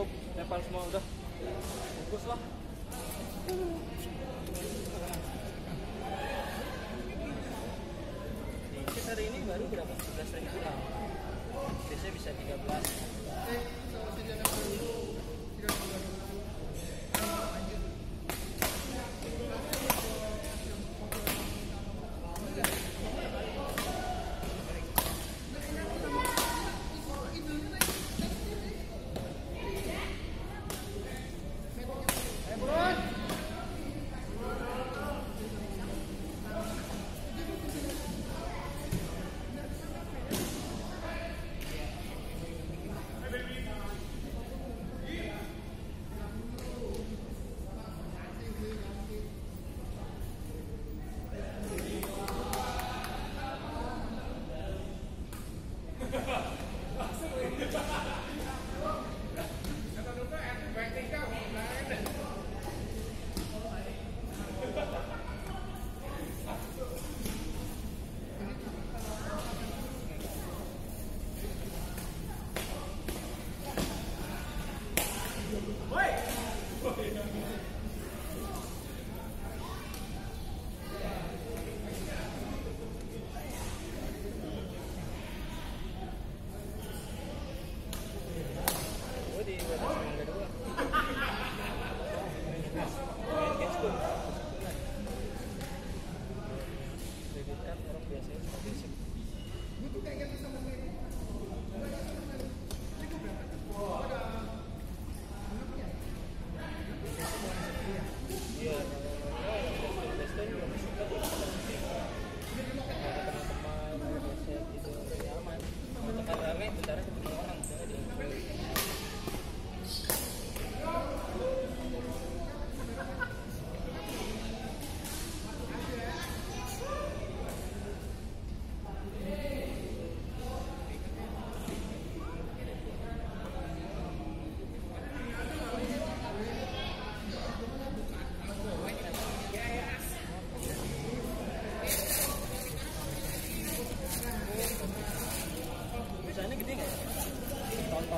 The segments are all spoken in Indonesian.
cukup. Nepal semua udah. Fokus lah. Tiket hari ini baru berapa? 11 ribu lah. Biasanya bisa 13 eh, sama 360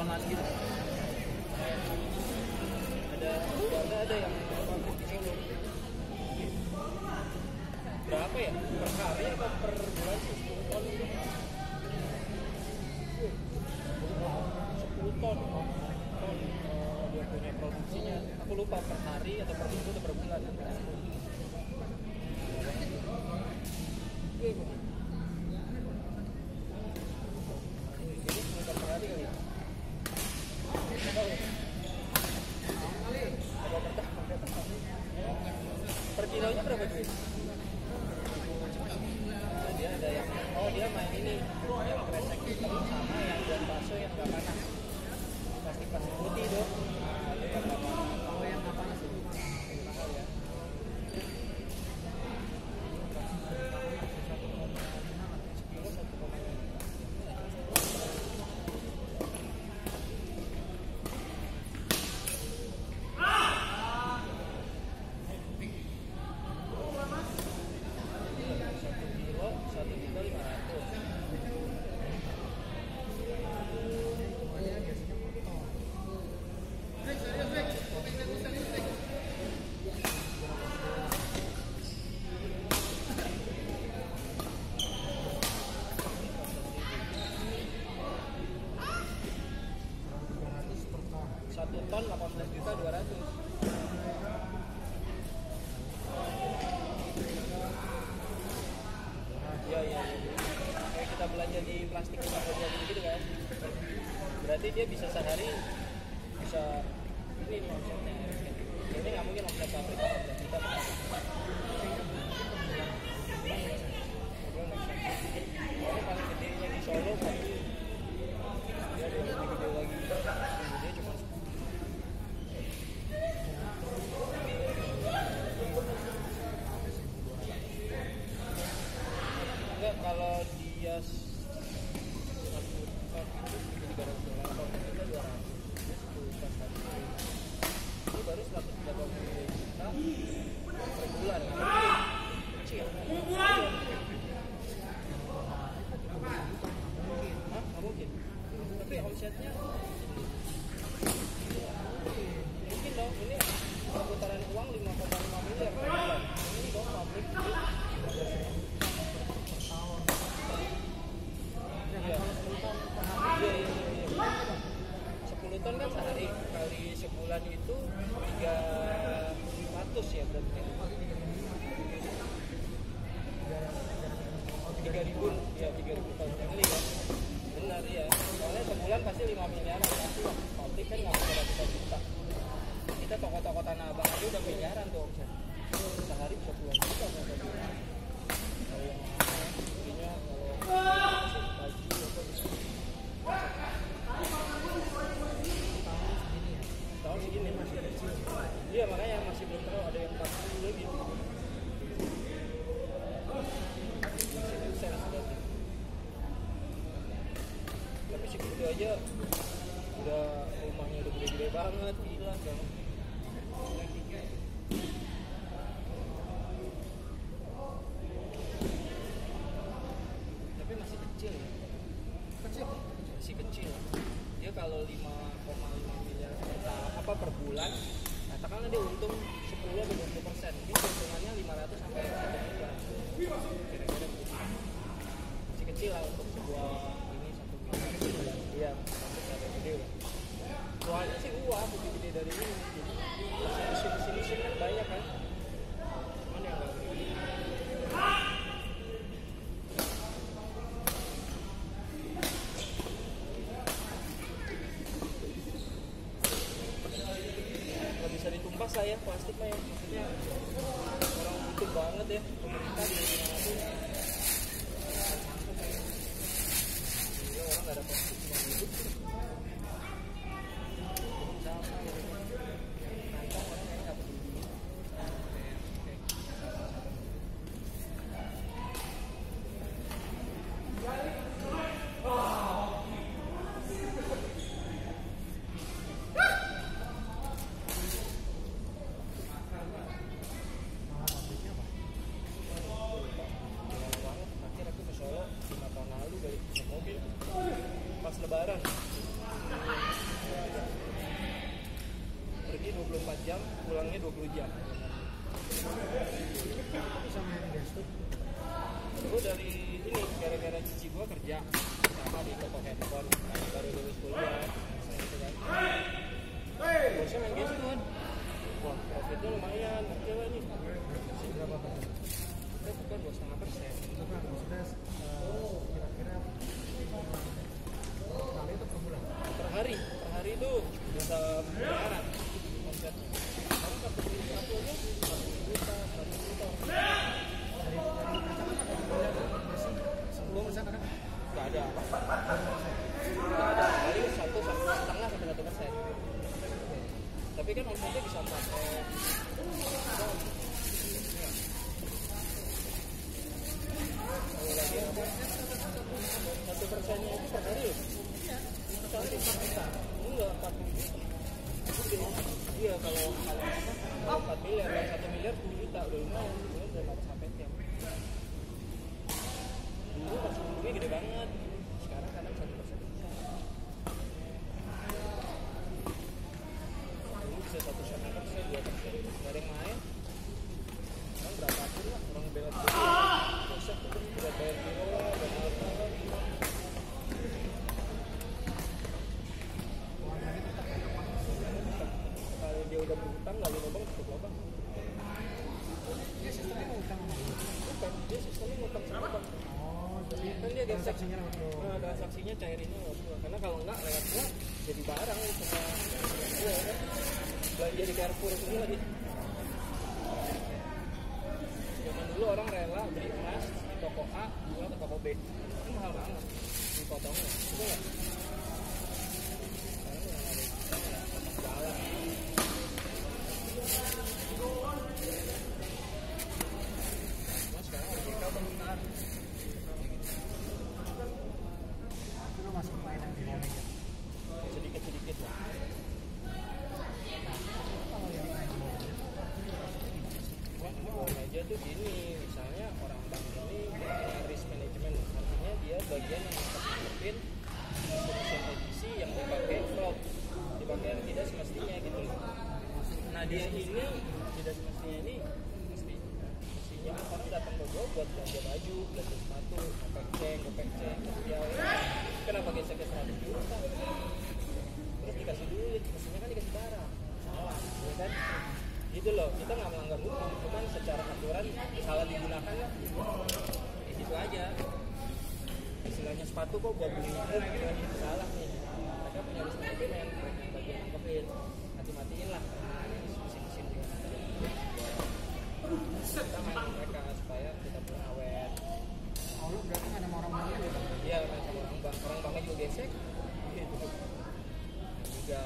Tontonan gitu. Ada ada ada yang. Berapa ya? Per hari atau per bulan sih? 10 ton gitu. 10 ton. Ton eh, dia punya produksinya. Aku lupa per hari atau per minggu atau per bulan. Iya, Jadi sekitar per hari kali ya? Nggak tahu ya? Apa per tahun? Per tahun. Per kilonya 16 juta 200 Iya iya. Kayak kita belanja di plastik kita belanja gitu, gitu kan. Berarti dia bisa sehari bisa ini maksudnya. Ini nggak mungkin omset pabrik omset kita. dagang pasti 5 miliaran ya. pasti kan nggak bisa kita juta. Kita toko-toko tanah abang aja udah miliaran tuh sehari bisa puluhan juta kalau yang rasa ya plastik mah ya. Maksudnya orang butuh banget ya. Pemerintah juga orang nggak ada Gracias. Iya kalau kalau apa? miliar, satu miliar 10 juta udah lumayan, udah dapat sampai tiap. Dulu pas gede banget. transaksinya nah, transaksinya cairinnya nggak karena kalau enggak lewat jadi barang semua ya, belanja di Carrefour semua lagi. Zaman dulu orang rela beli emas di toko A jual ke toko B. Itu mahal banget dipotongnya itu nggak? Gitu loh kita nggak melanggar hukum cuman secara aturan salah digunakan lah. Di situ aja. Istilahnya sepatu kok buat beli? Itu salah nih. Mereka punya list manajemen mereka yang bagian nangkepin mati-matiin lah. Mesin-mesin kita main mereka supaya kita awet Oh, lu berarti nggak sama orang banyak ya? Iya sama orang bang orang bangnya juga gesek. Gitu. Juga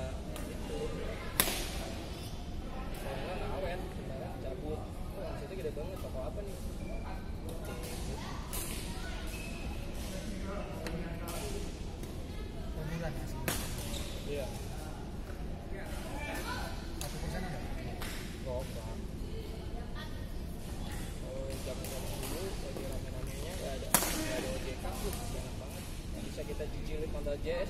Yes.